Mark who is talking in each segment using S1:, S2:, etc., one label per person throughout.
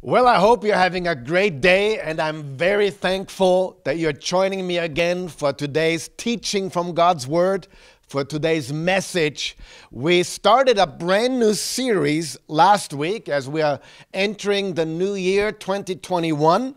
S1: Well, I hope you're having a great day, and I'm very thankful that you're joining me again for today's teaching from God's Word, for today's message. We started a brand new series last week as we are entering the new year 2021.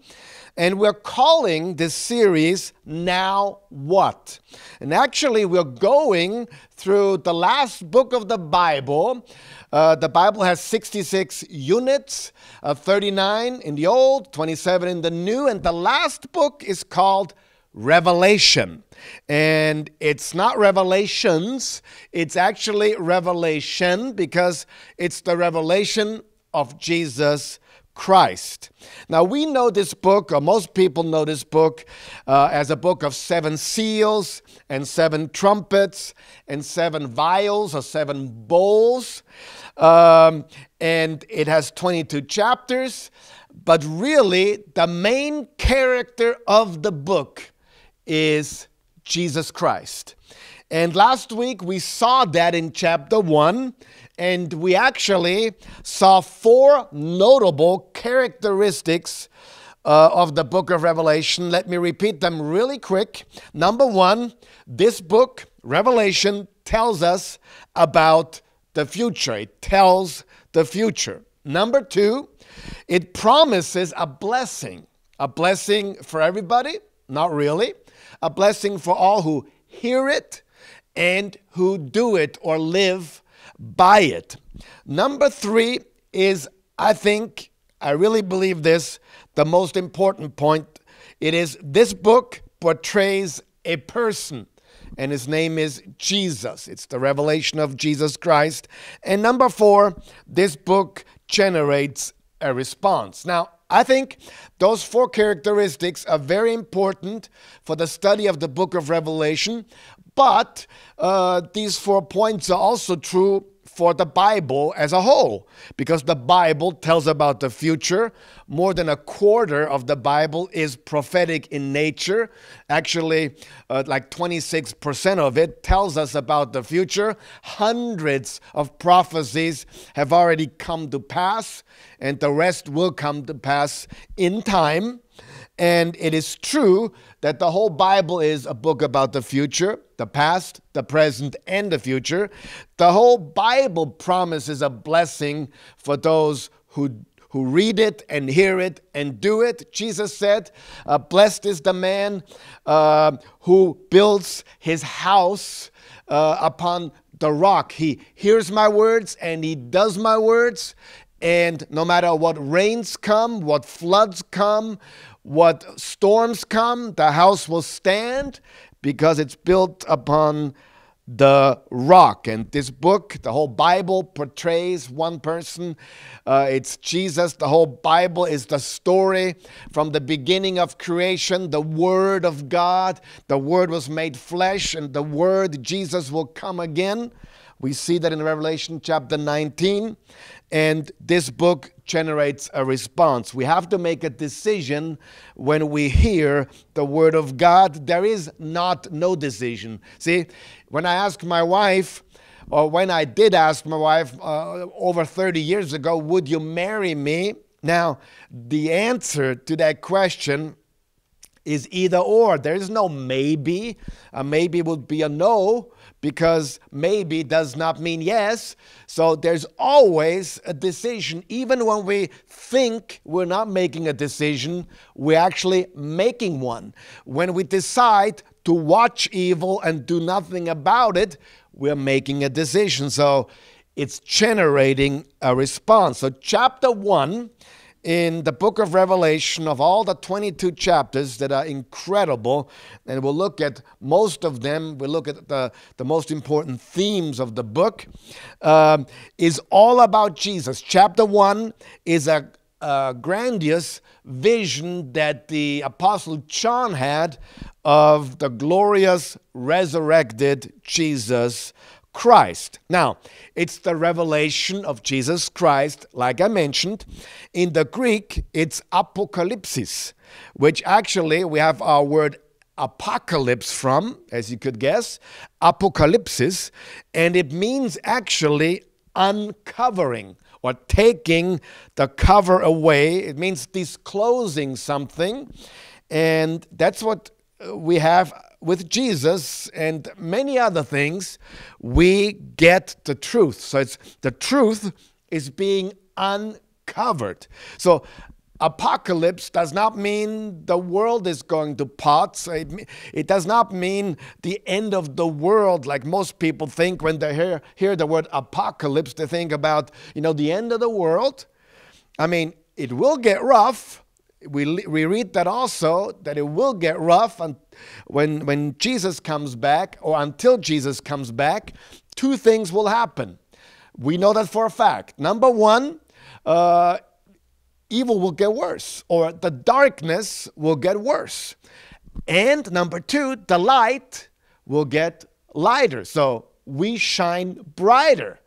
S1: And we're calling this series Now What? And actually, we're going through the last book of the Bible. Uh, the Bible has 66 units, uh, 39 in the Old, 27 in the New, and the last book is called Revelation. And it's not revelations, it's actually revelation because it's the revelation of Jesus Christ. Now, we know this book, or most people know this book, uh, as a book of seven seals and seven trumpets and seven vials or seven bowls. Um, and it has 22 chapters. But really, the main character of the book is Jesus Christ. And last week we saw that in chapter 1, and we actually saw four notable characteristics uh, of the book of Revelation. Let me repeat them really quick. Number one, this book, Revelation, tells us about the future, it tells the future. Number two, it promises a blessing, a blessing for everybody, not really, a blessing for all who hear it and who do it or live by it. Number three is, I think, I really believe this, the most important point. It is this book portrays a person, and his name is Jesus. It's the revelation of Jesus Christ. And number four, this book generates a response. Now, I think those four characteristics are very important for the study of the book of Revelation, but uh, these four points are also true for the Bible as a whole, because the Bible tells about the future. More than a quarter of the Bible is prophetic in nature. Actually, uh, like 26% of it tells us about the future. Hundreds of prophecies have already come to pass, and the rest will come to pass in time. And it is true that the whole Bible is a book about the future, the past, the present, and the future. The whole Bible promises a blessing for those who who read it and hear it and do it. Jesus said, uh, Blessed is the man uh, who builds his house uh, upon the rock. He hears my words and he does my words. And no matter what rains come, what floods come, what storms come, the house will stand because it's built upon the rock. And this book, the whole Bible portrays one person. Uh, it's Jesus. The whole Bible is the story from the beginning of creation, the Word of God. The Word was made flesh, and the Word, Jesus, will come again. We see that in Revelation chapter 19. And this book generates a response. We have to make a decision when we hear the word of God. There is not no decision. See, when I ask my wife, or when I did ask my wife uh, over 30 years ago, would you marry me? Now, the answer to that question is either or. There is no maybe. A maybe would be a no because maybe does not mean yes. So there's always a decision. Even when we think we're not making a decision, we're actually making one. When we decide to watch evil and do nothing about it, we're making a decision. So it's generating a response. So, chapter one in the book of Revelation, of all the 22 chapters that are incredible, and we'll look at most of them, we'll look at the, the most important themes of the book, um, is all about Jesus. Chapter 1 is a, a grandiose vision that the Apostle John had of the glorious resurrected Jesus Christ. Now, it's the revelation of Jesus Christ, like I mentioned. In the Greek, it's apocalypsis, which actually we have our word apocalypse from, as you could guess, apocalypsis, and it means actually uncovering or taking the cover away. It means disclosing something. And that's what we have with Jesus and many other things. We get the truth. So it's the truth is being uncovered. So apocalypse does not mean the world is going to pots. It, it, does not mean the end of the world, like most people think when they hear, hear the word apocalypse. They think about, you know, the end of the world. I mean, it will get rough. We, we read that also, that it will get rough and when, when Jesus comes back, or until Jesus comes back. Two things will happen. We know that for a fact. Number one, uh, evil will get worse, or the darkness will get worse. And number two, the light will get lighter. So we shine brighter.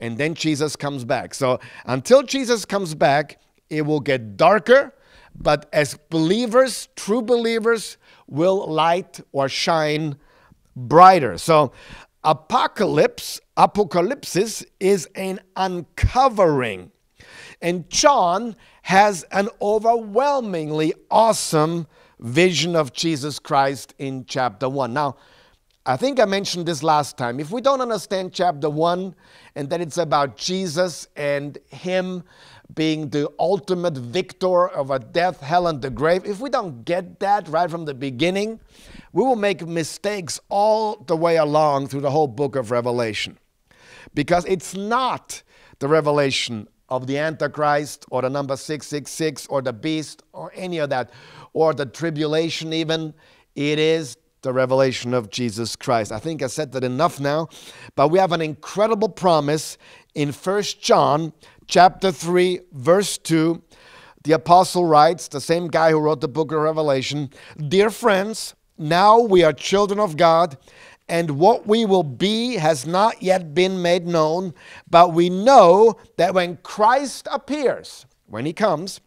S1: And then Jesus comes back. So until Jesus comes back, it will get darker. But as believers, true believers, will light or shine brighter. So apocalypse, apocalypsis is an uncovering. And John has an overwhelmingly awesome vision of Jesus Christ in chapter 1. Now, I think I mentioned this last time. If we don't understand chapter 1 and that it's about Jesus and Him being the ultimate victor over death, hell, and the grave, if we don't get that right from the beginning, we will make mistakes all the way along through the whole book of Revelation. Because it's not the revelation of the Antichrist or the number 666 or the beast or any of that, or the tribulation, even. It is the revelation of Jesus Christ. I think I said that enough now, but we have an incredible promise in First John chapter 3 verse 2. The apostle writes, the same guy who wrote the book of Revelation, "Dear friends, now we are children of God, and what we will be has not yet been made known, but we know that when Christ appears, when he comes,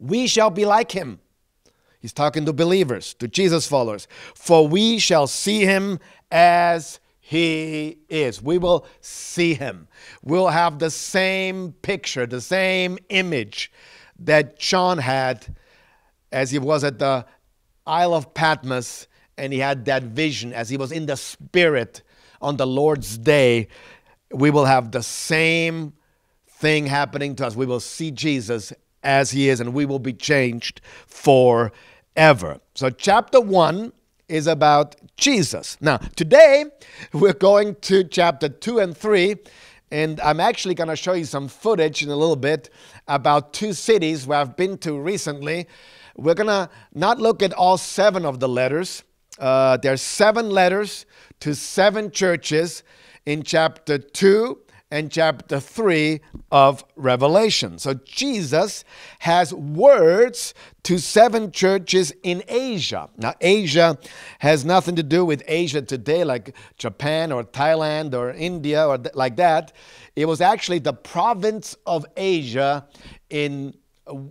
S1: we shall be like him. He's talking to believers, to Jesus followers. For we shall see him as he is. We will see him. We'll have the same picture, the same image that John had as he was at the Isle of Patmos and he had that vision as he was in the Spirit on the Lord's day, we will have the same thing happening to us. We will see Jesus as he is, and we will be changed forever. So, chapter one is about Jesus. Now, today we're going to chapter two and three. And I'm actually going to show you some footage in a little bit about two cities where I've been to recently. We're going to not look at all seven of the letters, uh, there are seven letters to seven churches in chapter 2 and chapter 3 of Revelation. So Jesus has words to seven churches in Asia. Now, Asia has nothing to do with Asia today, like Japan or Thailand or India or th- like that. It was actually the province of Asia in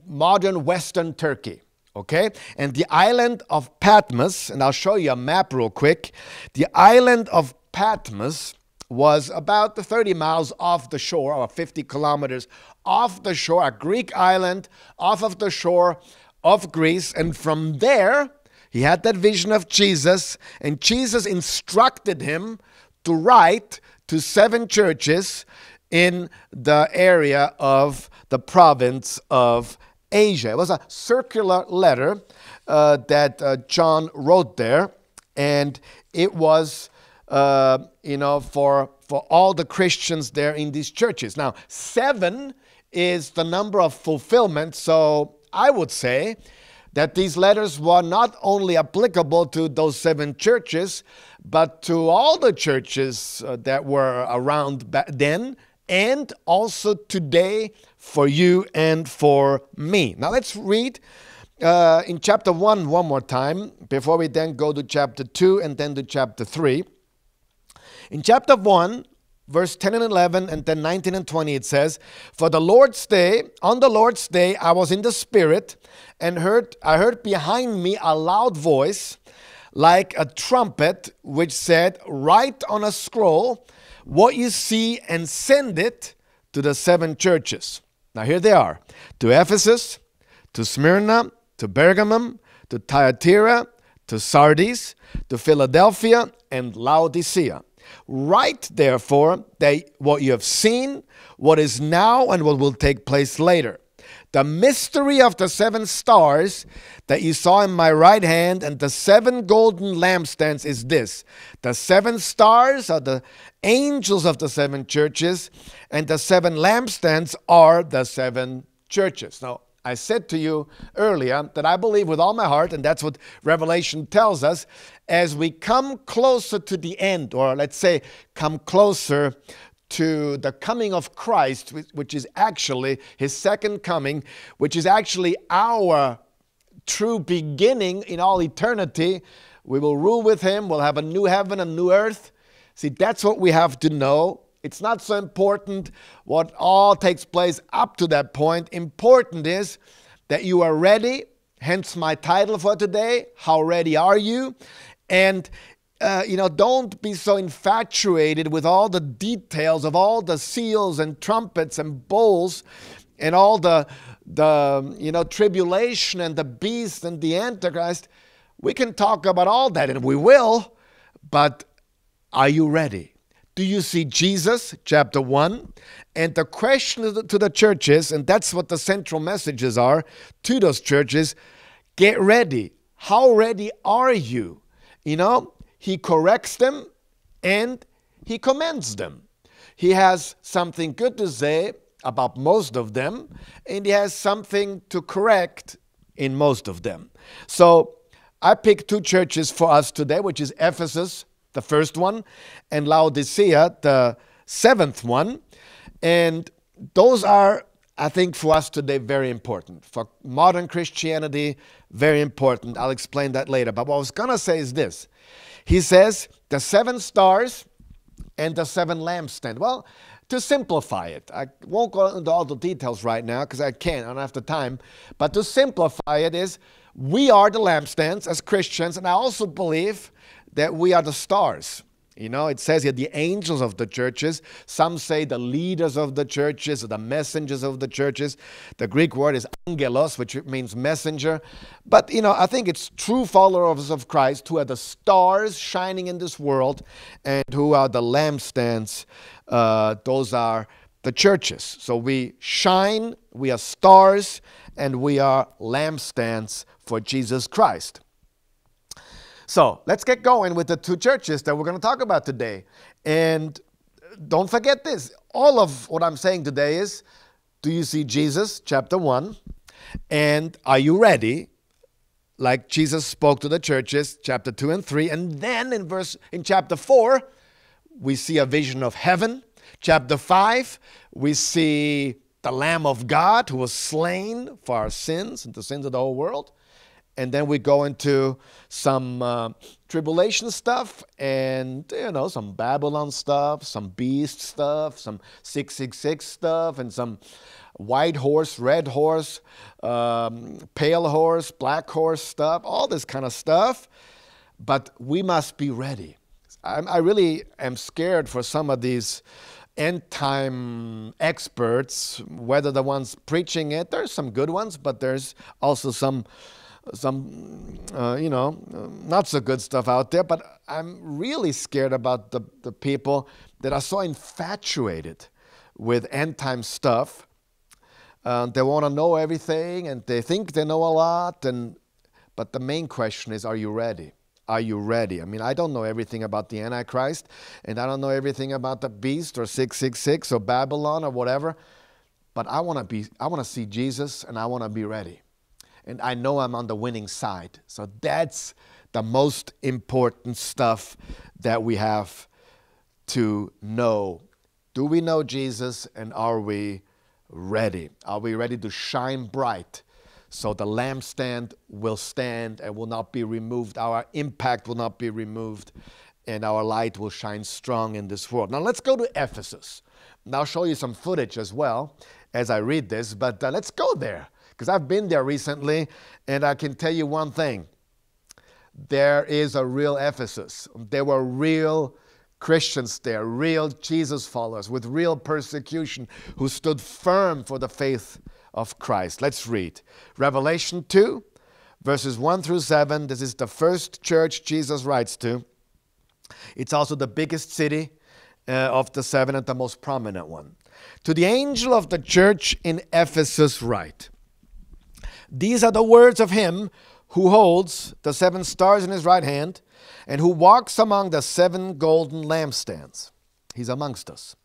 S1: modern Western Turkey. Okay? And the island of Patmos, and I'll show you a map real quick. The island of Patmos was about 30 miles off the shore, or 50 kilometers off the shore, a Greek island off of the shore of Greece. And from there, he had that vision of Jesus, and Jesus instructed him to write to seven churches in the area of the province of Asia. It was a circular letter uh, that uh, John wrote there, and it was, uh, you know, for for all the Christians there in these churches. Now, seven is the number of fulfillment, so I would say that these letters were not only applicable to those seven churches, but to all the churches uh, that were around back then and also today for you and for me. Now let's read uh, in chapter 1 one more time before we then go to chapter 2 and then to chapter 3. In chapter 1, verse 10 and 11 and then 19 and 20 it says for the lord's day on the lord's day i was in the spirit and heard i heard behind me a loud voice like a trumpet which said write on a scroll what you see and send it to the seven churches. Now, here they are to Ephesus, to Smyrna, to Pergamum, to Thyatira, to Sardis, to Philadelphia, and Laodicea. Write therefore that what you have seen, what is now, and what will take place later. The mystery of the seven stars that you saw in my right hand and the seven golden lampstands is this the seven stars are the angels of the seven churches, and the seven lampstands are the seven churches. Now, I said to you earlier that I believe with all my heart, and that's what Revelation tells us, as we come closer to the end, or let's say, come closer to the coming of Christ, which is actually his second coming, which is actually our true beginning in all eternity. We will rule with him, we'll have a new heaven and new earth. See, that's what we have to know. It's not so important what all takes place up to that point. Important is that you are ready, hence my title for today How Ready Are You? And uh, you know, don't be so infatuated with all the details of all the seals and trumpets and bowls and all the, the you know, tribulation and the beast and the antichrist. We can talk about all that, and we will, but are you ready? Do you see Jesus, chapter 1? And the question to the churches, and that's what the central messages are to those churches get ready. How ready are you? You know, he corrects them and he commends them. He has something good to say about most of them, and he has something to correct in most of them. So I picked two churches for us today, which is Ephesus, the first one, and Laodicea, the seventh one. And those are, I think, for us today, very important. For modern Christianity, very important. I'll explain that later. But what I was going to say is this he says the seven stars and the seven lampstands. Well, to simplify it, I won't go into all the details right now because I can't, I don't have the time. But to simplify it is we are the lampstands as Christians, and I also believe that we are the stars. You know, it says here the angels of the churches. Some say the leaders of the churches, or the messengers of the churches. The Greek word is angelos, which means messenger. But, you know, I think it's true followers of Christ who are the stars shining in this world and who are the lampstands. Uh, those are the churches. So we shine, we are stars, and we are lampstands for Jesus Christ. So let's get going with the two churches that we're going to talk about today. And don't forget this all of what I'm saying today is do you see Jesus, chapter 1? And are you ready? Like Jesus spoke to the churches, chapter 2 and 3. And then in verse in chapter 4, we see a vision of heaven. Chapter 5, we see the Lamb of God who was slain for our sins and the sins of the whole world and then we go into some uh, tribulation stuff and you know some babylon stuff some beast stuff some 666 stuff and some white horse red horse um, pale horse black horse stuff all this kind of stuff. But we must be ready. I'm, i really am scared for some of these end time experts whether the ones preaching it there's some good ones but there's also some some, uh, you know, not so good stuff out there. But I'm really scared about the, the people that are so infatuated with end time stuff. Uh, they want to know everything and they think they know a lot. And, but the main question is are you ready? Are you ready? I mean, I don't know everything about the Antichrist, and I don't know everything about the beast or 666 or Babylon or whatever. But I want to be I want to see Jesus and I want to be ready and I know I'm on the winning side. So that's the most important stuff that we have to know. Do we know Jesus and are we ready? Are we ready to shine bright so the lampstand will stand and will not be removed? Our impact will not be removed and our light will shine strong in this world. Now let's go to Ephesus. And I'll show you some footage as well as I read this, but uh, let's go there because I've been there recently and I can tell you one thing there is a real Ephesus. There were real Christians there, real Jesus followers with real persecution who stood firm for the faith of Christ. Let's read Revelation 2, verses 1 through 7. This is the first church Jesus writes to. It's also the biggest city uh, of the seven and the most prominent one. To the angel of the church in Ephesus, write These are the words of him who holds the seven stars in his right hand and who walks among the seven golden lampstands. He's amongst us.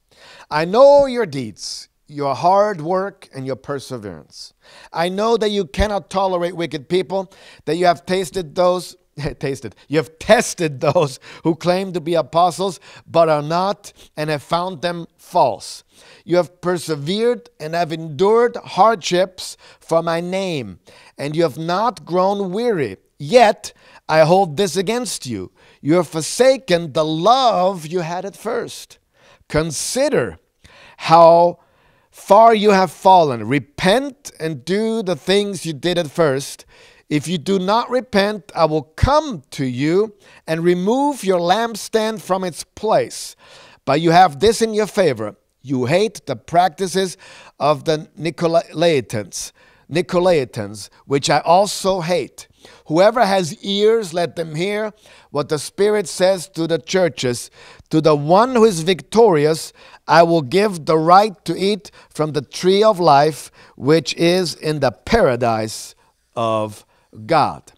S1: I know your deeds, your hard work, and your perseverance. I know that you cannot tolerate wicked people, that you have tasted those. tasted. You have tested those who claim to be apostles but are not and have found them false. You have persevered and have endured hardships for my name, and you have not grown weary. Yet I hold this against you. You have forsaken the love you had at first. Consider how far you have fallen. Repent and do the things you did at first. If you do not repent, I will come to you and remove your lampstand from its place. But you have this in your favor you hate the practices of the Nicolaitans, Nicolaitans, which I also hate. Whoever has ears, let them hear what the Spirit says to the churches. To the one who is victorious, I will give the right to eat from the tree of life, which is in the paradise of God.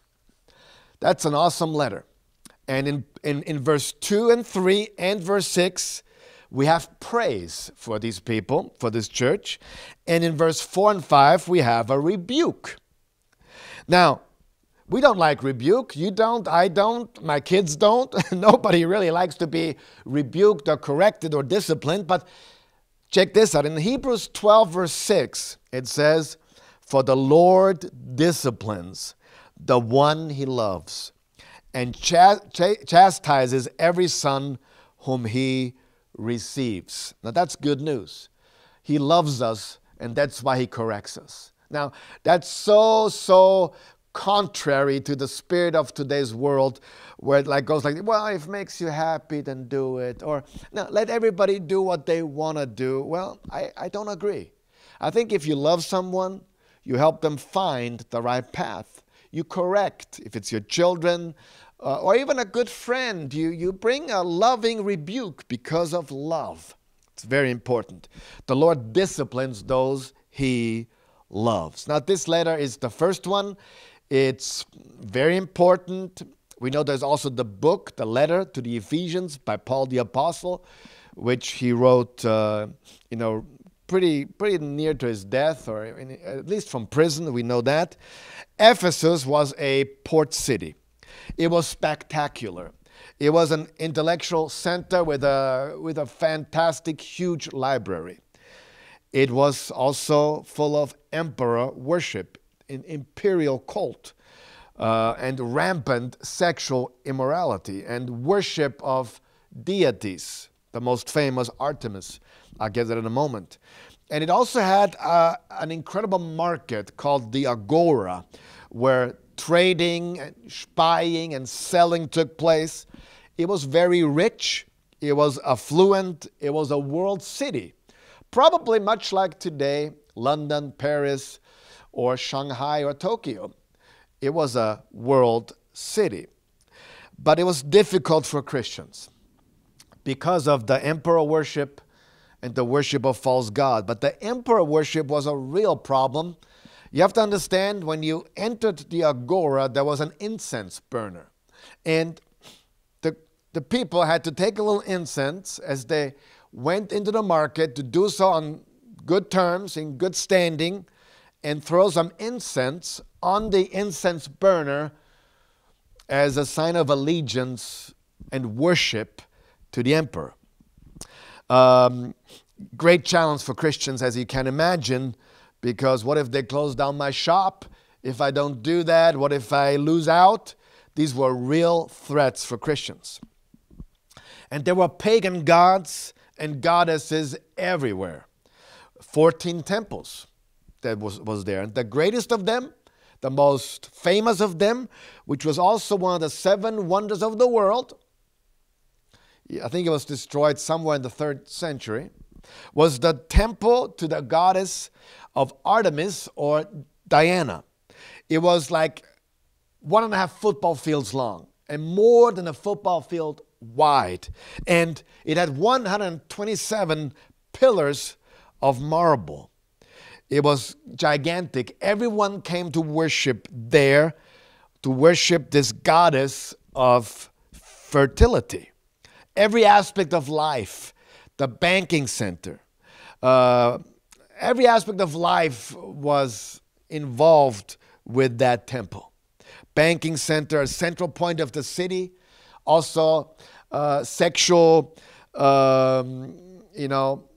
S1: That's an awesome letter. And in, in, in verse 2 and 3 and verse 6, we have praise for these people, for this church. And in verse 4 and 5, we have a rebuke. Now, we don't like rebuke. You don't, I don't, my kids don't. Nobody really likes to be rebuked or corrected or disciplined. But check this out. In Hebrews 12, verse 6, it says, For the Lord disciplines the one he loves and chastises every son whom he receives. Now that's good news. He loves us, and that's why he corrects us. Now, that's so, so contrary to the spirit of today's world where it like goes like well if it makes you happy then do it or no let everybody do what they want to do well I, I don't agree i think if you love someone you help them find the right path you correct if it's your children uh, or even a good friend, you, you bring a loving rebuke because of love. It's very important. The Lord disciplines those he loves. Now, this letter is the first one. It's very important. We know there's also the book, the letter to the Ephesians by Paul the Apostle, which he wrote, uh, you know, pretty pretty near to his death, or in, at least from prison. We know that. Ephesus was a port city. It was spectacular. It was an intellectual center with a, with a fantastic, huge library. It was also full of emperor worship, an imperial cult, uh, and rampant sexual immorality and worship of deities, the most famous Artemis. I'll get that in a moment. And it also had uh, an incredible market called the Agora, where trading, and spying, and selling took place. It was very rich, it was affluent, it was a world city. Probably much like today, London, Paris, or Shanghai or Tokyo. It was a world city. But it was difficult for Christians because of the emperor worship and the worship of false god. But the emperor worship was a real problem you have to understand when you entered the agora, there was an incense burner. And the, the people had to take a little incense as they went into the market to do so on good terms, in good standing, and throw some incense on the incense burner as a sign of allegiance and worship to the emperor. Um, great challenge for Christians, as you can imagine because what if they close down my shop? If I don't do that, what if I lose out? These were real threats for Christians. And there were pagan gods and goddesses everywhere. 14 temples that was, was there. And the greatest of them, the most famous of them, which was also one of the seven wonders of the world, I think it was destroyed somewhere in the third century, was the temple to the goddess of Artemis or Diana. It was like one and a half football fields long and more than a football field wide. And it had 127 pillars of marble. It was gigantic. Everyone came to worship there, to worship this goddess of fertility. Every aspect of life, the banking center, uh, every aspect of life was involved with that temple. Banking center, central point of the city, also uh, sexual, um, you know,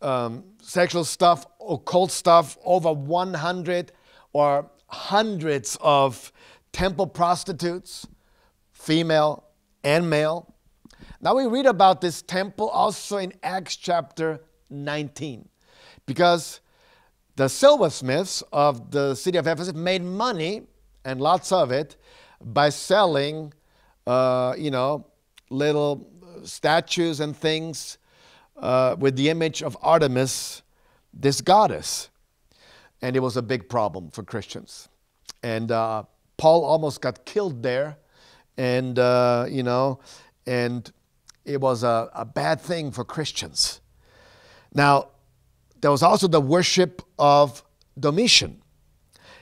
S1: um, sexual stuff, occult stuff, over 100 or hundreds of temple prostitutes, female and male. Now we read about this temple also in Acts chapter 19 because the silversmiths of the city of Ephesus made money and lots of it by selling, uh, you know, little statues and things uh, with the image of Artemis, this goddess. And it was a big problem for Christians. And uh, Paul almost got killed there. And, uh, you know, and it was a, a bad thing for Christians. Now, there was also the worship of Domitian.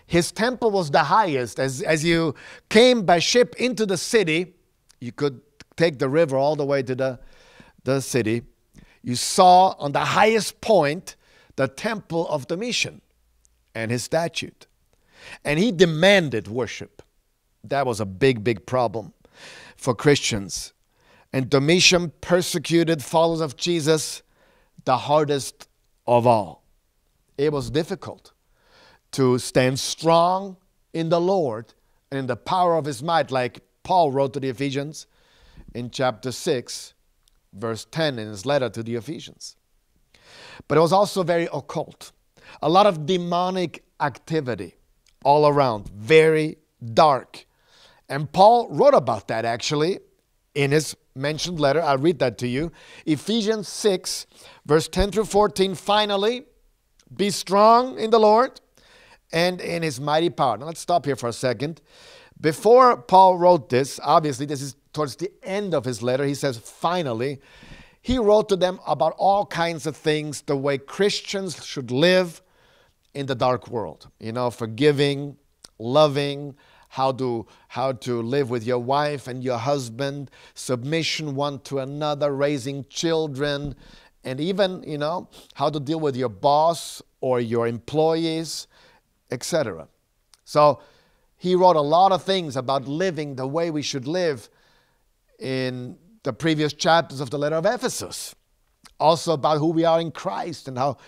S1: His temple was the highest. As, as you came by ship into the city, you could take the river all the way to the, the city. You saw on the highest point the temple of Domitian and his statute. And he demanded worship. That was a big, big problem for Christians. And Domitian persecuted followers of Jesus the hardest of all. It was difficult to stand strong in the Lord and in the power of his might, like Paul wrote to the Ephesians in chapter 6, verse 10 in his letter to the Ephesians. But it was also very occult. A lot of demonic activity all around, very dark. And Paul wrote about that actually in his mentioned letter. I'll read that to you. Ephesians 6, verse 10 through 14. Finally, be strong in the Lord and in his mighty power. Now let's stop here for a second. Before Paul wrote this, obviously, this is towards the end of his letter. He says, finally, he wrote to them about all kinds of things, the way Christians should live in the dark world. You know, forgiving, loving, how to how to live with your wife and your husband, submission one to another, raising children, and even, you know, how to deal with your boss or your employees, etc. So he wrote a lot of things about living the way we should live in the previous chapters of the letter of Ephesus. Also about who we are in Christ and how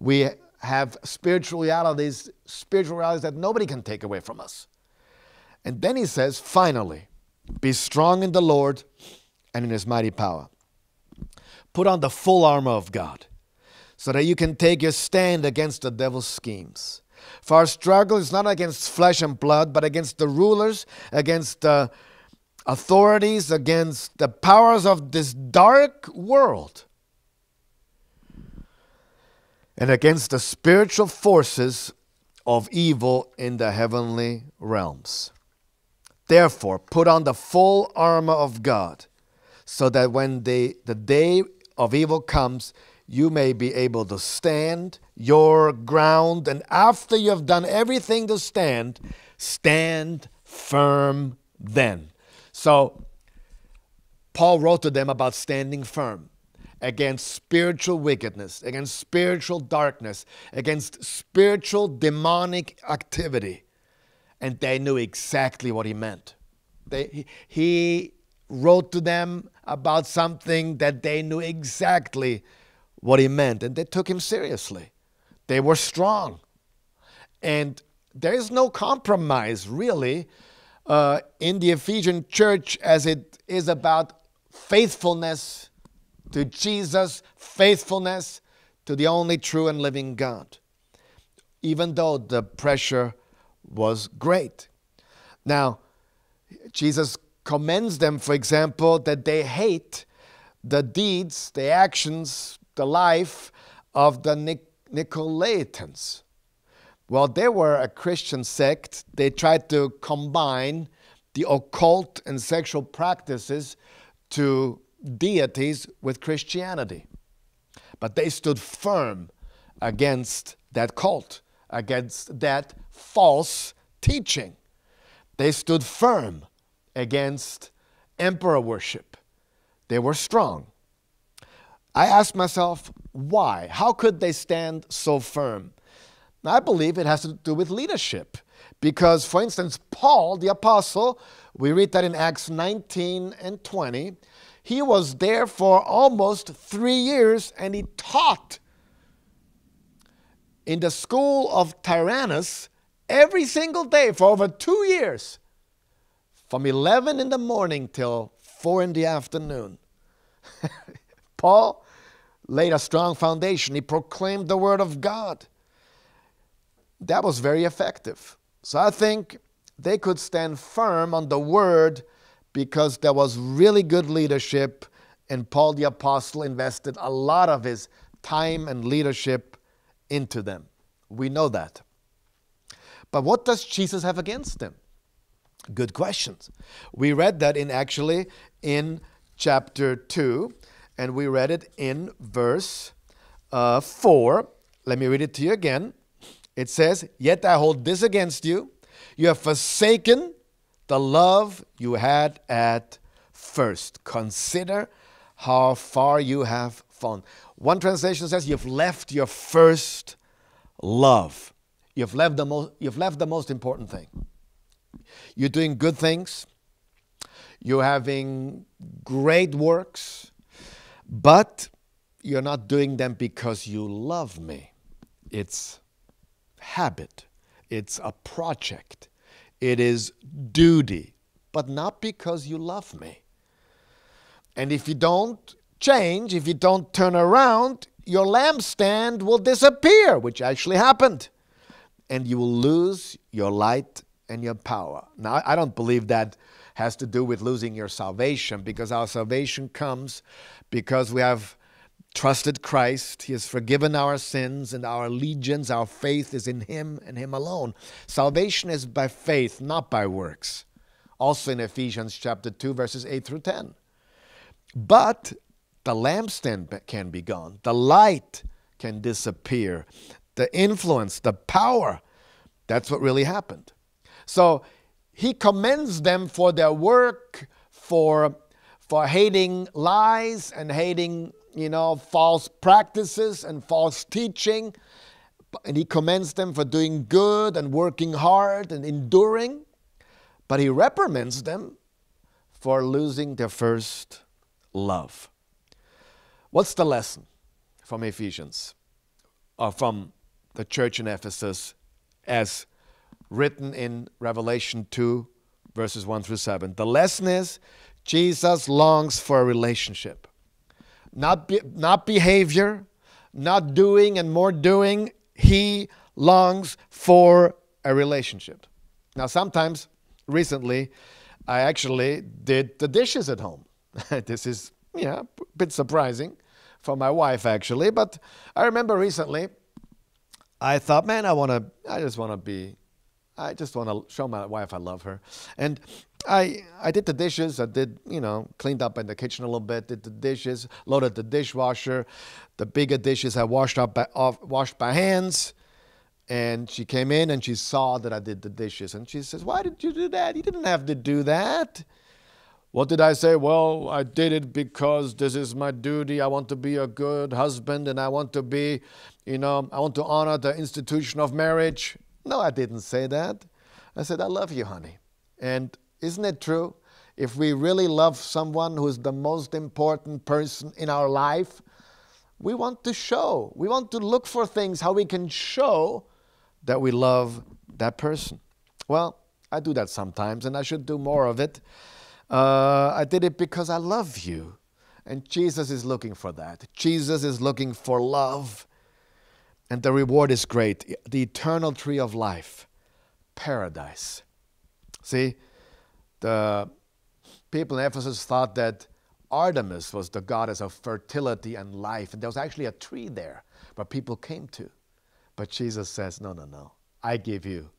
S1: we have spiritual realities, spiritual realities that nobody can take away from us. And then he says, finally, be strong in the Lord and in his mighty power. Put on the full armor of God so that you can take your stand against the devil's schemes. For our struggle is not against flesh and blood, but against the rulers, against the authorities, against the powers of this dark world, and against the spiritual forces of evil in the heavenly realms. Therefore, put on the full armor of God, so that when the, the day of evil comes, you may be able to stand your ground. And after you have done everything to stand, stand firm then. So, Paul wrote to them about standing firm against spiritual wickedness, against spiritual darkness, against spiritual demonic activity and they knew exactly what he meant. They, he wrote to them about something that they knew exactly what he meant, and they took him seriously. They were strong. And there is no compromise, really, uh, in the Ephesian church as it is about faithfulness to Jesus, faithfulness to the only true and living God. Even though the pressure was great. Now, Jesus commends them, for example, that they hate the deeds, the actions, the life of the Nic- Nicolaitans. Well, they were a Christian sect. They tried to combine the occult and sexual practices to deities with Christianity. But they stood firm against that cult, against that false teaching. They stood firm against emperor worship. They were strong. I asked myself, why? How could they stand so firm? I believe it has to do with leadership. Because, for instance, Paul, the apostle, we read that in Acts 19 and 20, he was there for almost three years and he taught in the school of Tyrannus every single day for over two years, from 11 in the morning till 4 in the afternoon. Paul laid a strong foundation. He proclaimed the word of God. That was very effective. So I think they could stand firm on the word because there was really good leadership, and Paul the Apostle invested a lot of his time and leadership into them. We know that. But what does Jesus have against them? Good questions. We read that in actually in chapter 2, and we read it in verse uh, 4. Let me read it to you again. It says, Yet I hold this against you. You have forsaken the love you had at first. Consider how far you have One translation says, You've left your first love. You've left the most, you've left the most important thing. You're doing good things, you're having great works, but you're not doing them because you love me. It's habit, it's a project, it is duty, but not because you love me. And if you don't change, if you don't turn around, your lampstand will disappear, which actually happened. And you will lose your light and your power. Now, I don't believe that has to do with losing your salvation because our salvation comes because we have trusted Christ. He has forgiven our sins and our allegiance, our faith is in Him and Him alone. Salvation is by faith, not by works. Also in Ephesians chapter 2, verses 8 through 10. But the lampstand can be gone, the light can disappear, the influence, the power. That's what really happened. So he commends them for their work, for, for hating lies and hating you know, false practices and false teaching. And he commends them for doing good and working hard and enduring. But he reprimands them for losing their first love. What's the lesson from Ephesians or from the church in Ephesus as written in Revelation 2, verses 1 through 7? The lesson is Jesus longs for a relationship not, be, not behavior, not doing and more doing. He longs for a relationship. Now, sometimes recently, I actually did the dishes at home. this is, yeah, a bit surprising for my wife, actually. But I remember recently, I thought, man, I want to, I just want to be, I just want to show my wife I love her. And I I did the dishes. I did you know cleaned up in the kitchen a little bit. Did the dishes, loaded the dishwasher. The bigger dishes I washed up by, off, washed by hands. And she came in and she saw that I did the dishes. And she says, Why did you do that? You didn't have to do that. What did I say? Well, I did it because this is my duty. I want to be a good husband and I want to be, you know, I want to honor the institution of marriage. No, I didn't say that. I said, I love you, honey. And isn't it true? If we really love someone who is the most important person in our life, we want to show, we want to look for things how we can show that we love that person. Well, I do that sometimes, and I should do more of it. Uh, I did it because I love you. And Jesus is looking for that. Jesus is looking for love. And the reward is great the eternal tree of life, paradise. See, the people in Ephesus thought that Artemis was the goddess of fertility and life, and there was actually a tree there where people came to. But Jesus says, No, no, no. I give you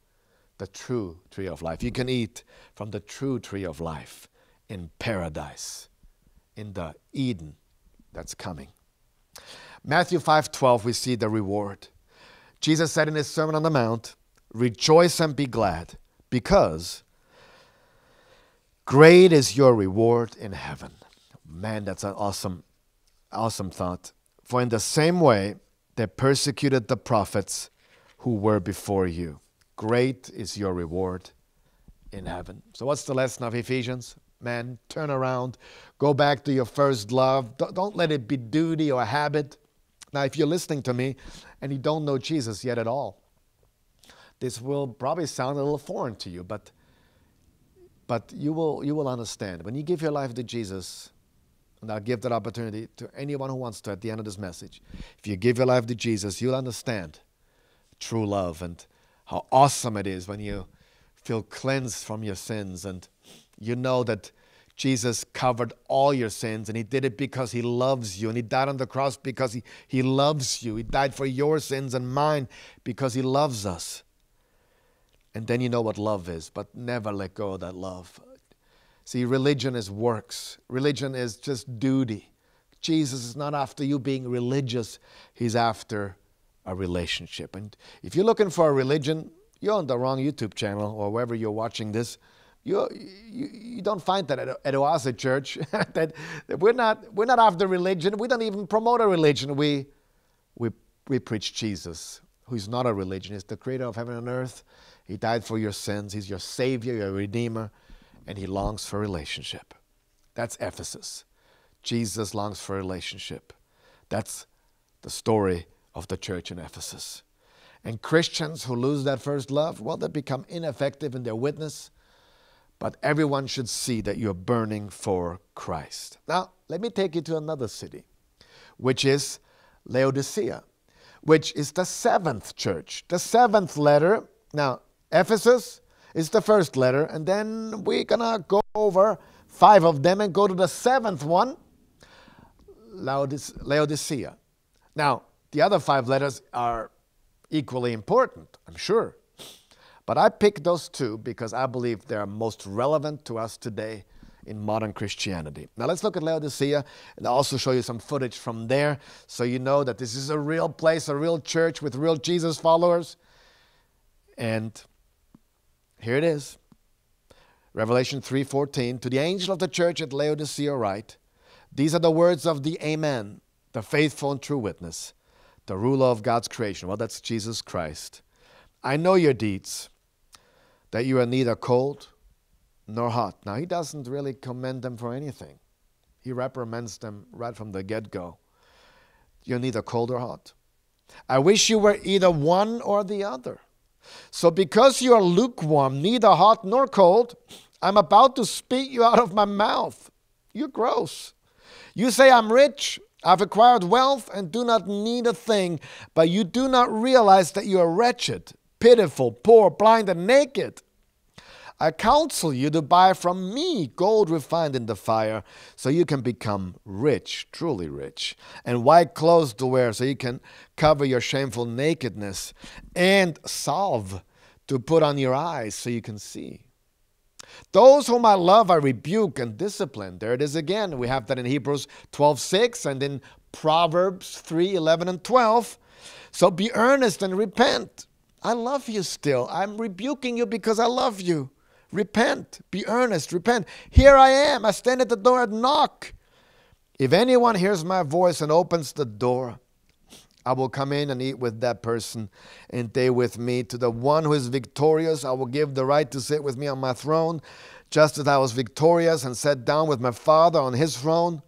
S1: the true tree of life. You can eat from the true tree of life in paradise, in the Eden that's coming. Matthew 5:12 we see the reward. Jesus said in his Sermon on the Mount, "Rejoice and be glad, because great is your reward in heaven." Man, that's an awesome awesome thought. For in the same way they persecuted the prophets who were before you. Great is your reward in heaven. So, what's the lesson of Ephesians? Man, turn around, go back to your first love. Don't let it be duty or habit. Now, if you're listening to me and you don't know Jesus yet at all, this will probably sound a little foreign to you, but, but you, will, you will understand. When you give your life to Jesus, and I'll give that opportunity to anyone who wants to at the end of this message. If you give your life to Jesus, you'll understand true love and how awesome it is when you feel cleansed from your sins and you know that Jesus covered all your sins and He did it because He loves you. And He died on the cross because He, he loves you. He died for your sins and mine because He loves us. And then you know what love is, but never let go of that love. See, religion is works, religion is just duty. Jesus is not after you being religious, He's after a relationship. And if you're looking for a religion, you're on the wrong YouTube channel or wherever you're watching this you, you, you don't find that at, at Oase Church. that, that we're, not, we're not after religion. We don't even promote a religion. We, we, we preach Jesus, who's not a religion. He's the creator of heaven and earth. He died for your sins. He's your Savior, your Redeemer, and He longs for relationship. That's Ephesus. Jesus longs for relationship. That's the story of the church in Ephesus. And Christians who lose that first love, well, they become ineffective in their witness but everyone should see that you're burning for Christ. Now, let me take you to another city, which is Laodicea, which is the seventh church, the seventh letter. Now, Ephesus is the first letter, and then we're gonna go over five of them and go to the seventh one, Laodicea. Now, the other five letters are equally important, I'm sure. But I picked those two because I believe they're most relevant to us today in modern Christianity. Now let's look at Laodicea and I'll also show you some footage from there so you know that this is a real place, a real church with real Jesus followers. And here it is. Revelation 3:14 to the angel of the church at Laodicea write These are the words of the Amen, the faithful and true witness, the ruler of God's creation. Well, that's Jesus Christ. I know your deeds that you are neither cold nor hot. Now, he doesn't really commend them for anything, he reprimands them right from the get go. You're neither cold or hot. I wish you were either one or the other. So, because you are lukewarm, neither hot nor cold, I'm about to spit you out of my mouth. You're gross. You say, I'm rich, I've acquired wealth, and do not need a thing, but you do not realize that you are wretched, pitiful, poor, blind, and naked. I counsel you to buy from me gold refined in the fire, so you can become rich, truly rich, and white clothes to wear, so you can cover your shameful nakedness, and salve to put on your eyes, so you can see. Those whom I love, I rebuke and discipline. There it is again. We have that in Hebrews 12 6 and in Proverbs 3 11 and 12. So be earnest and repent. I love you still. I'm rebuking you because I love you. Repent. Be earnest. Repent. Here I am. I stand at the door and knock. If anyone hears my voice and opens the door, I will come in and eat with that person and they with me. To the one who is victorious, I will give the right to sit with me on my throne, just as I was victorious and sat down with my Father on his throne.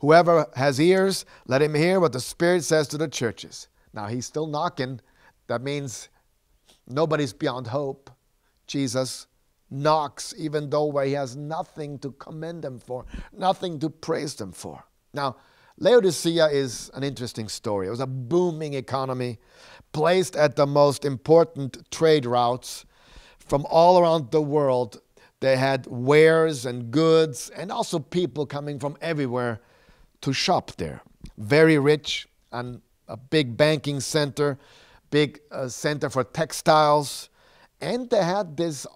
S1: Whoever has ears, let him hear what the Spirit says to the churches. Now he's still knocking. That means Nobody's beyond hope. Jesus knocks, even though where he has nothing to commend them for, nothing to praise them for. Now, Laodicea is an interesting story. It was a booming economy placed at the most important trade routes from all around the world. they had wares and goods, and also people coming from everywhere to shop there. Very rich and a big banking center, big uh, center for textiles, and they had this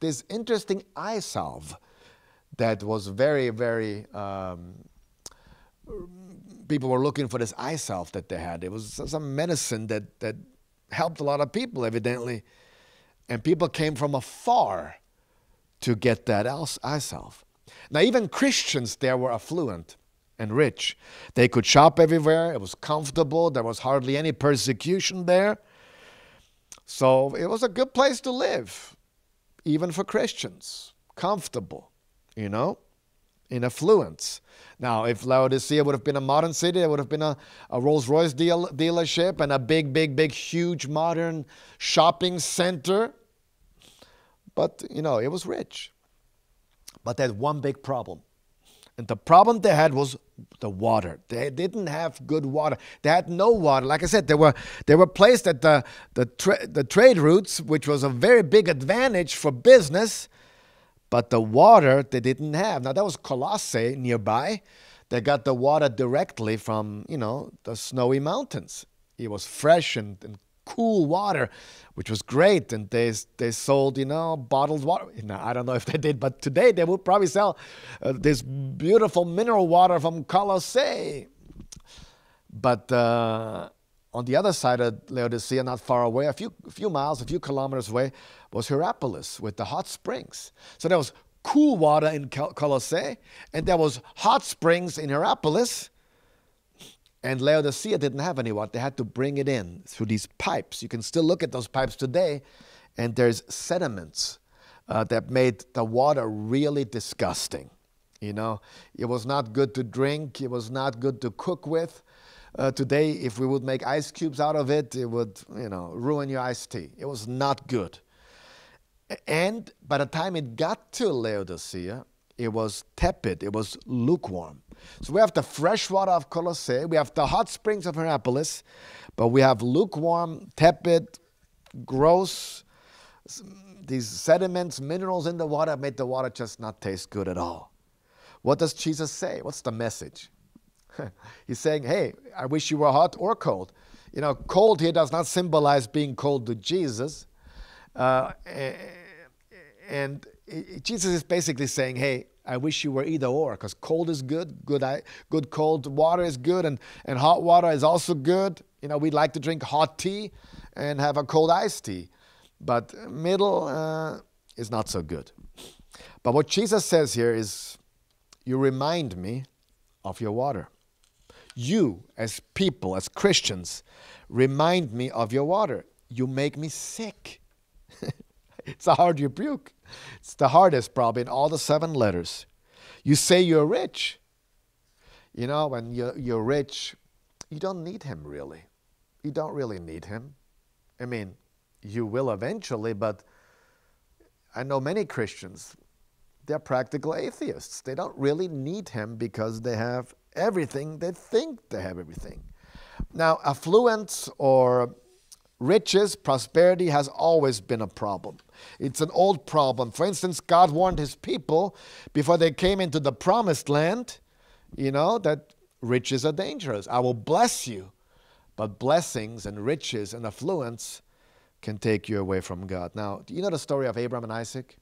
S1: this interesting eye salve that was very very. Um, people were looking for this eye salve that they had. It was some medicine that that helped a lot of people, evidently, and people came from afar to get that eye salve. Now, even Christians there were affluent and rich. They could shop everywhere, it was comfortable, there was hardly any persecution there. So it was a good place to live, even for Christians. Comfortable, you know, in affluence. Now, if Laodicea would have been a modern city, it would have been a, a Rolls Royce deal, dealership and a big, big, big, huge modern shopping center. But, you know, it was rich. But they had one big problem. And the problem they had was the water. They didn't have good water. They had no water. Like I said, they were they were placed at the the, tra- the trade routes, which was a very big advantage for business. But the water they didn't have. Now that was Colossae nearby. They got the water directly from you know the snowy mountains. It was fresh and, and cool water, which was great. And they, they sold, you know, bottled water. I don't know if they did, but today they would probably sell uh, this beautiful mineral water from Colossae. But uh, on the other side of Laodicea, not far away, a few, a few miles, a few kilometers away, was Hierapolis with the hot springs. So there was cool water in Colossae, and there was hot springs in Hierapolis. And Laodicea didn't have any water. They had to bring it in through these pipes. You can still look at those pipes today, and there's sediments uh, that made the water really disgusting. You know, it was not good to drink, it was not good to cook with. Uh, today, if we would make ice cubes out of it, it would, you know, ruin your iced tea. It was not good. And by the time it got to Laodicea, it was tepid, it was lukewarm. So we have the fresh water of Colossae, we have the hot springs of Hierapolis, but we have lukewarm, tepid, gross, these sediments, minerals in the water made the water just not taste good at all. What does Jesus say? What's the message? He's saying, hey, I wish you were hot or cold. You know, cold here does not symbolize being cold to Jesus. Uh, and Jesus is basically saying, hey, I wish you were either or, because cold is good, good, good cold water is good, and, and hot water is also good. You know, we like to drink hot tea and have a cold iced tea, but middle uh, is not so good. But what Jesus says here is, you remind me of your water. You, as people, as Christians, remind me of your water. You make me sick. it's a hard rebuke. It's the hardest, probably, in all the seven letters. You say you're rich. You know, when you're, you're rich, you don't need him really. You don't really need him. I mean, you will eventually, but I know many Christians, they're practical atheists. They don't really need him because they have everything. They think they have everything. Now, affluence or riches, prosperity has always been a problem. It's an old problem. For instance, God warned his people before they came into the promised land, you know, that riches are dangerous. I will bless you, but blessings and riches and affluence can take you away from God. Now, do you know the story of Abraham and Isaac?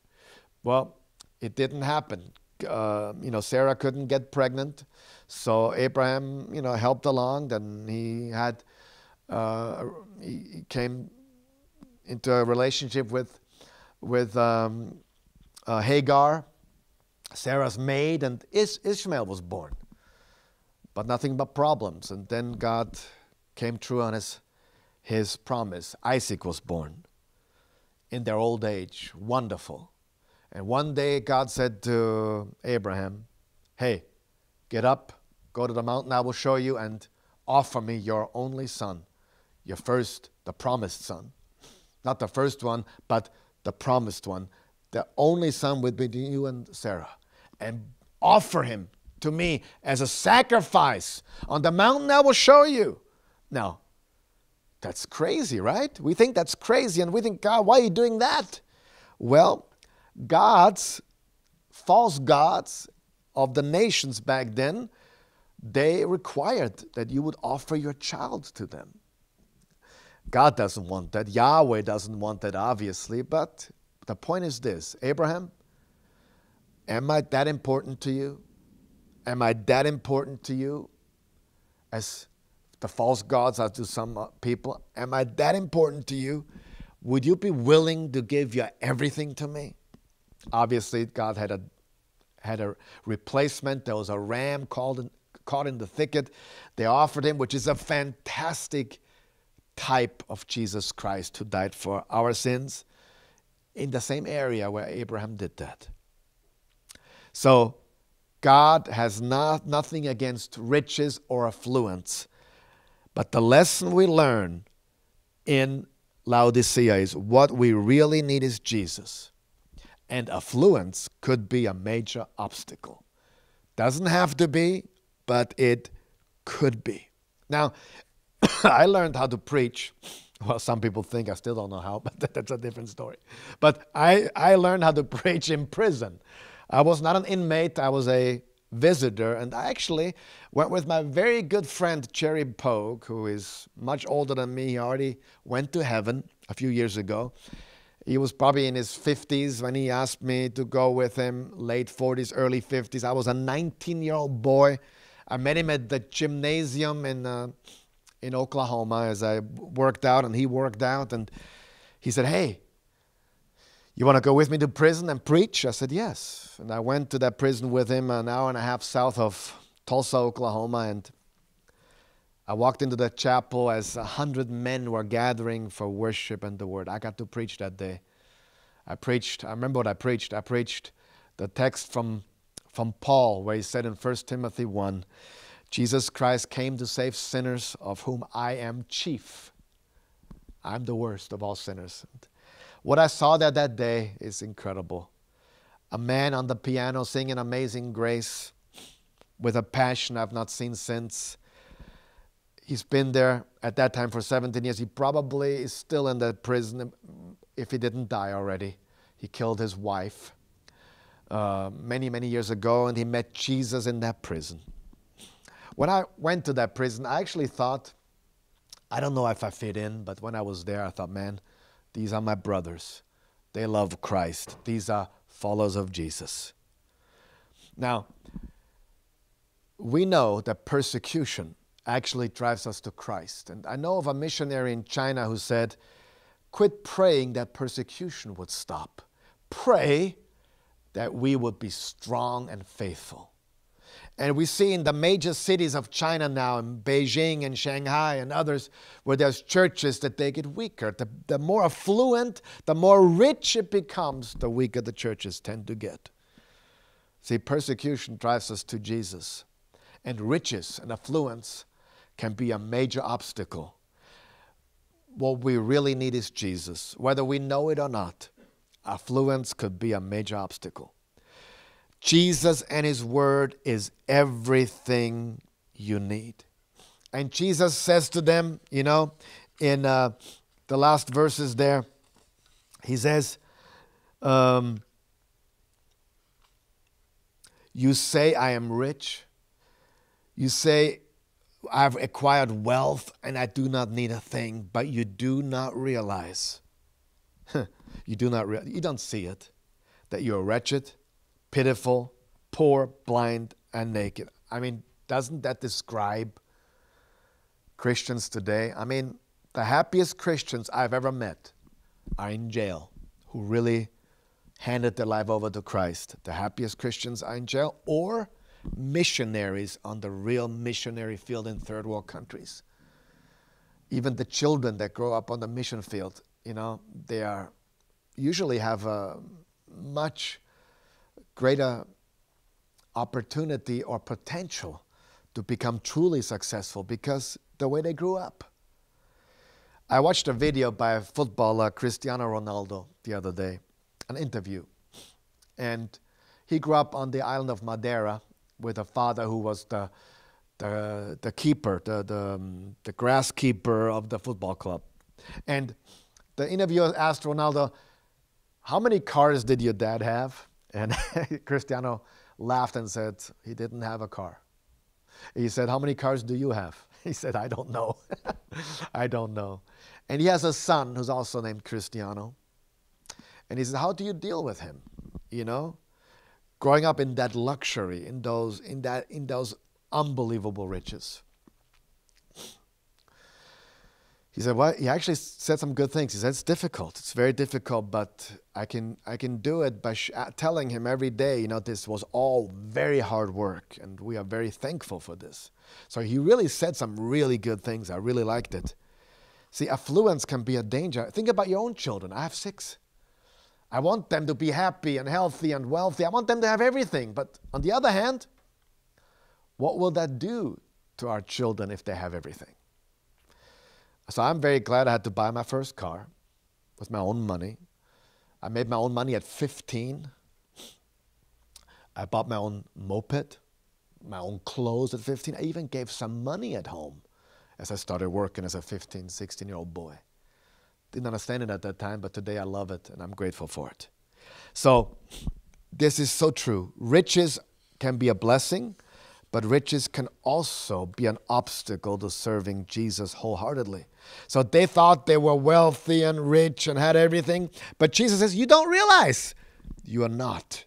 S1: Well, it didn't happen. Uh, you know, Sarah couldn't get pregnant, so Abraham, you know, helped along. Then he had uh, he came into a relationship with with um, uh, Hagar, Sarah's maid, and Is- Ishmael was born. But nothing but problems. And then God came true on his, his promise. Isaac was born in their old age. Wonderful. And one day God said to Abraham, Hey, get up, go to the mountain I will show you, and offer me your only son your first, the promised son. Not the first one, but the promised one. The only son would be you and Sarah. And offer him to me as a sacrifice on the mountain I will show you. Now, that's crazy, right? We think that's crazy, and we think, God, why are you doing that? Well, gods, false gods of the nations back then, they required that you would offer your child to them. God doesn't want that. Yahweh doesn't want that, obviously. But the point is this Abraham, am I that important to you? Am I that important to you as the false gods are to some uh, people? Am I that important to you? Would you be willing to give your everything to me? Obviously, God had a had a replacement. There was a ram called in, caught in the thicket. They offered him, which is a fantastic type of Jesus Christ who died for our sins in the same area where Abraham did that. So God has not, nothing against riches or affluence. But the lesson we learn in Laodicea is what we really need is Jesus. And affluence could be a major obstacle. Doesn't have to be, but it could be. Now, I learned how to preach. Well, some people think I still don't know how, but that's a different story. But I, I learned how to preach in prison. I was not an inmate, I was a visitor, and I actually went with my very good friend Jerry Pogue, who is much older than me. He already went to heaven a few years ago. He was probably in his 50s when he asked me to go with him, late 40s, early 50s. I was a 19 year old boy. I met him at the gymnasium in, uh, in Oklahoma as I worked out and he worked out. And he said, Hey, you want to go with me to prison and preach? I said, Yes. And I went to that prison with him an hour and a half south of Tulsa, Oklahoma. And I walked into the chapel as a hundred men were gathering for worship and the word. I got to preach that day. I preached, I remember what I preached. I preached the text from, from Paul, where he said in 1 Timothy 1 Jesus Christ came to save sinners, of whom I am chief. I'm the worst of all sinners. What I saw there that day is incredible. A man on the piano singing Amazing Grace with a passion I've not seen since. He's been there at that time for 17 years. He probably is still in that prison if he didn't die already. He killed his wife uh, many, many years ago, and he met Jesus in that prison. When I went to that prison, I actually thought, I don't know if I fit in, but when I was there, I thought, man, these are my brothers. They love Christ. These are followers of Jesus. Now, we know that persecution actually drives us to Christ. And I know of a missionary in China who said, Quit praying that persecution would stop. Pray that we would be strong and faithful. And we see in the major cities of China now, in Beijing and Shanghai and others, where there's churches that they get weaker. The, the more affluent, the more rich it becomes, the weaker the churches tend to get. See, persecution drives us to Jesus, and riches and affluence can be a major obstacle. What we really need is Jesus, whether we know it or not. Affluence could be a major obstacle. Jesus and His Word is everything you need. And Jesus says to them, you know, in uh, the last verses there, He says, um, You say, I am rich. You say, I've acquired wealth and I do not need a thing, but you do not realize. you do not realize, you don't see it, that you're wretched, pitiful, poor, blind, and naked. I mean, doesn't that describe Christians today? I mean, the happiest Christians I've ever met are in jail who really handed their life over to Christ. The happiest Christians are in jail or missionaries on the real missionary field in third world countries. Even the children that grow up on the mission field, you know, they are usually have a much greater opportunity or potential to become truly successful because the way they grew up. I watched a video by a footballer Cristiano Ronaldo the other day, an interview. And he grew up on the island of Madeira with a father who was the, the, the keeper, the, the, um, the grass keeper of the football club. And the interviewer asked Ronaldo, How many cars did your dad have? And Cristiano laughed and said, He didn't have a car. He said, How many cars do you have? He said, I don't know. I don't know. And he has a son who's also named Cristiano. And he said, How do you deal with him? You know? Growing up in that luxury, in those, in that, in those unbelievable riches. He said, "Well, he actually said some good things." He said, "It's difficult. It's very difficult, but I can I can do it by uh, telling him every day. You know, this was all very hard work, and we are very thankful for this." So he really said some really good things. I really liked it. See, affluence can be a danger. Think about your own children. I have six. I want them to be happy and healthy and wealthy. I want them to have everything. But on the other hand, what will that do to our children if they have everything? So I'm very glad I had to buy my first car with my own money. I made my own money at 15. I bought my own moped, my own clothes at 15. I even gave some money at home as I started working as a 15, 16 year old boy. Didn't understand it at that time, but today I love it and I'm grateful for it. So, this is so true. Riches can be a blessing, but riches can also be an obstacle to serving Jesus wholeheartedly. So they thought they were wealthy and rich and had everything. But Jesus says, You don't realize you are not.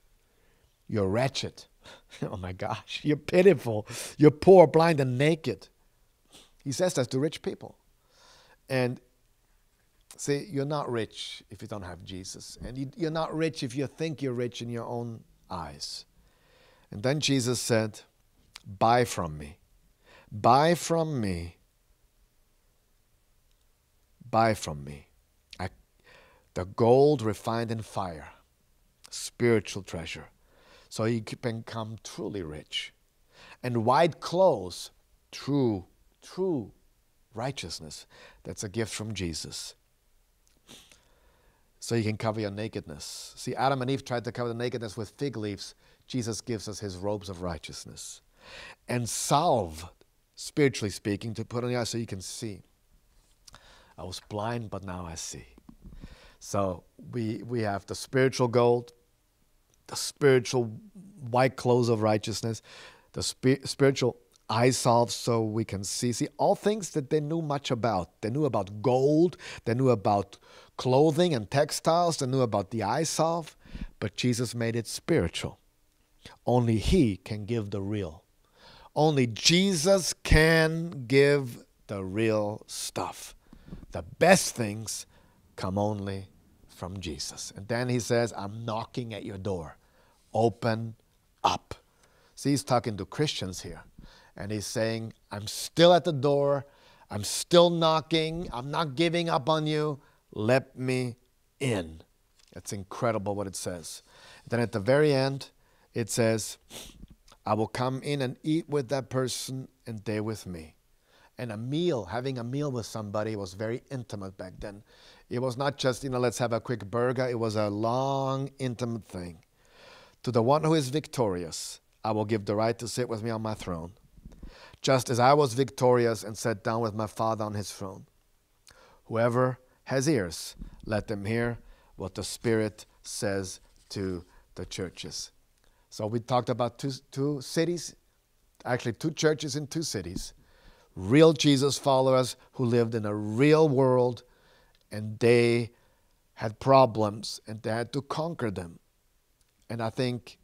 S1: You're wretched. oh my gosh. You're pitiful. You're poor, blind, and naked. He says that to rich people. And see, you're not rich if you don't have Jesus. And you're not rich if you think you're rich in your own eyes. And then Jesus said, Buy from me. Buy from me. Buy from me. I, the gold refined in fire, spiritual treasure, so you can become truly rich. And white clothes, true, true righteousness. That's a gift from Jesus. So you can cover your nakedness. See, Adam and Eve tried to cover the nakedness with fig leaves. Jesus gives us his robes of righteousness and salve, spiritually speaking, to put on your eyes so you can see. I was blind, but now I see. So we, we have the spiritual gold, the spiritual white clothes of righteousness, the spi- spiritual eye salve so we can see. See, all things that they knew much about. They knew about gold, they knew about clothing and textiles, they knew about the eye salve, but Jesus made it spiritual. Only He can give the real. Only Jesus can give the real stuff. The best things come only from Jesus. And then he says, I'm knocking at your door. Open up. See, he's talking to Christians here. And he's saying, I'm still at the door. I'm still knocking. I'm not giving up on you. Let me in. It's incredible what it says. Then at the very end, it says, I will come in and eat with that person and they with me. And a meal, having a meal with somebody was very intimate back then. It was not just, you know, let's have a quick burger. It was a long, intimate thing. To the one who is victorious, I will give the right to sit with me on my throne, just as I was victorious and sat down with my Father on his throne. Whoever has ears, let them hear what the Spirit says to the churches. So we talked about two, two cities, actually, two churches in two cities. Real Jesus followers who lived in a real world and they had problems and they had to conquer them. And I think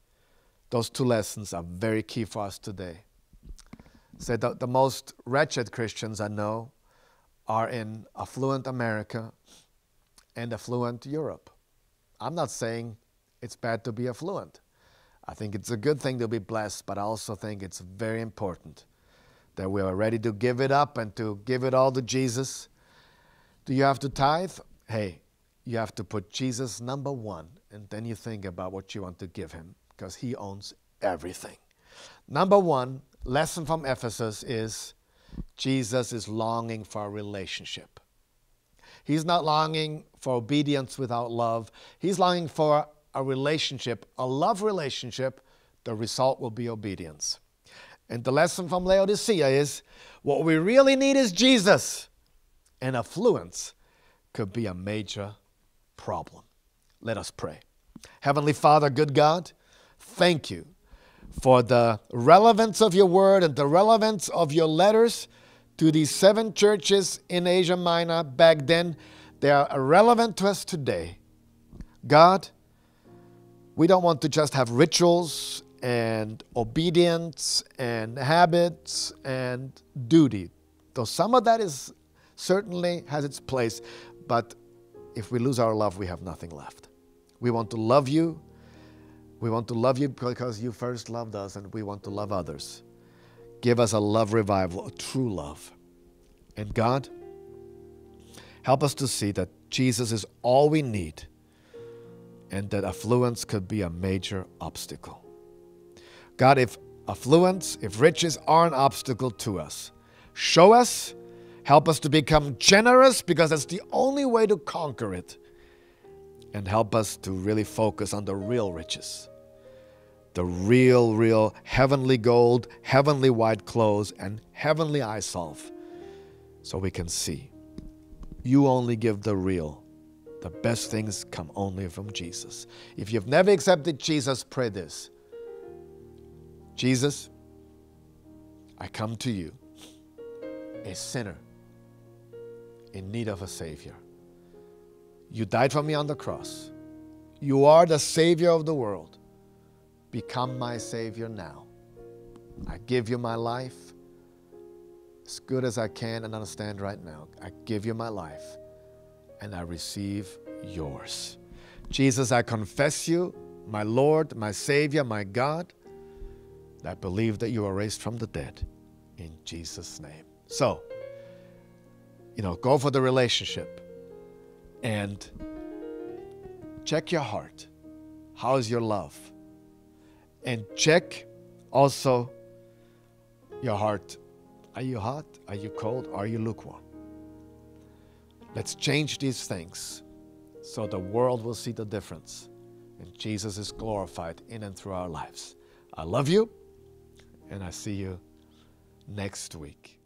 S1: those two lessons are very key for us today. So the, the most wretched Christians I know are in affluent America and affluent Europe. I'm not saying it's bad to be affluent. I think it's a good thing to be blessed, but I also think it's very important that we are ready to give it up and to give it all to Jesus. Do you have to tithe? Hey, you have to put Jesus number one, and then you think about what you want to give him because he owns everything. Number one, lesson from Ephesus is Jesus is longing for a relationship. He's not longing for obedience without love. He's longing for a relationship, a love relationship, the result will be obedience. And the lesson from Laodicea is what we really need is Jesus. And affluence could be a major problem. Let us pray. Heavenly Father, good God, thank you for the relevance of your word and the relevance of your letters to these seven churches in Asia Minor back then. They are relevant to us today. God, we don't want to just have rituals and obedience and habits and duty. Though some of that is certainly has its place, but if we lose our love, we have nothing left. We want to love you. We want to love you because you first loved us, and we want to love others. Give us a love revival, a true love. And God, help us to see that Jesus is all we need and that affluence could be a major obstacle. God, if affluence, if riches are an obstacle to us, show us, help us to become generous because that's the only way to conquer it, and help us to really focus on the real riches. The real, real heavenly gold, heavenly white clothes, and heavenly eye salve so we can see. You only give the real. The best things come only from Jesus. If you've never accepted Jesus, pray this Jesus, I come to you, a sinner in need of a Savior. You died for me on the cross. You are the Savior of the world. Become my Savior now. I give you my life as good as I can and understand right now. I give you my life and I receive yours. Jesus, I confess you, my Lord, my Savior, my God. I believe that you are raised from the dead in Jesus' name. So, you know, go for the relationship and check your heart. How is your love? And check also your heart are you hot? Are you cold? Are you lukewarm? Let's change these things so the world will see the difference and Jesus is glorified in and through our lives. I love you and I see you next week.